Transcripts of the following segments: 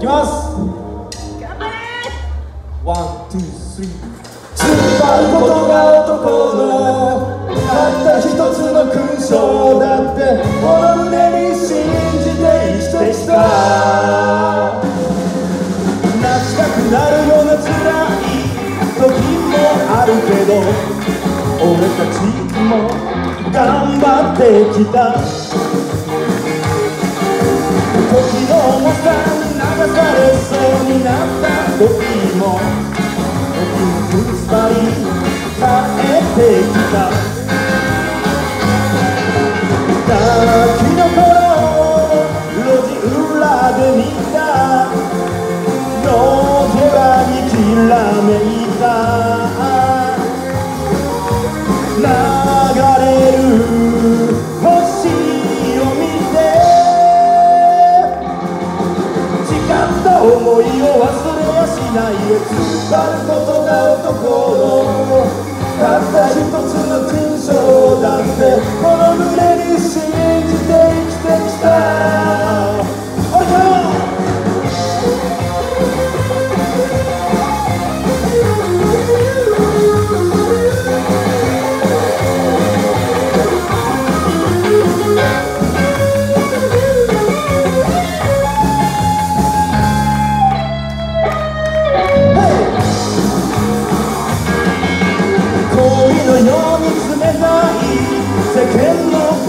いきます。頑張れ one、two、three 突っ張ることが男のたった一つの勲章だってこの胸に信じて生きてきた。泣きたくなるような辛い時もあるけど俺たちも頑張ってきた。えてきたガキの頃路地裏で見た夜空にきらめいた流れる星を見て誓った思いを忘れやしないよ突っ張ることが男の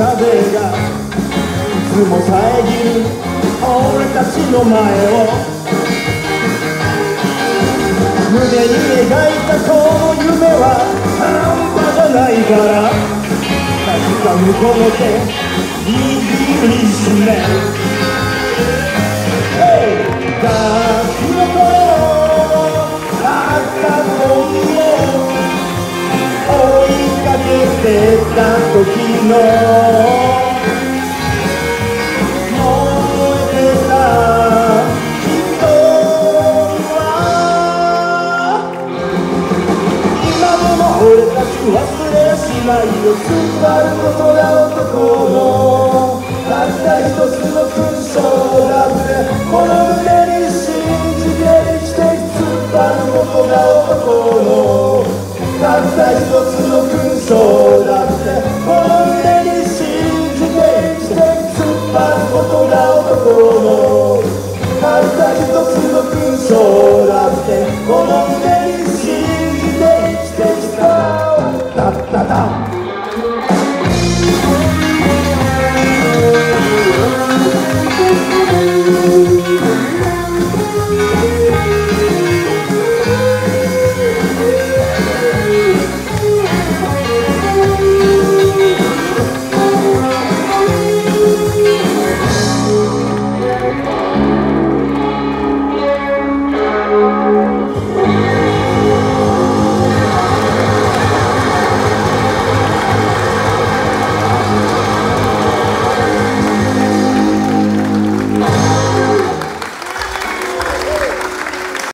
風がいつも遮る俺たちの前を胸に描いたこの夢は半端じゃないから。確か向こうで握りしめてた時の。燃えてた。人は今でも俺たち忘れしないよ突っ張ることが男の。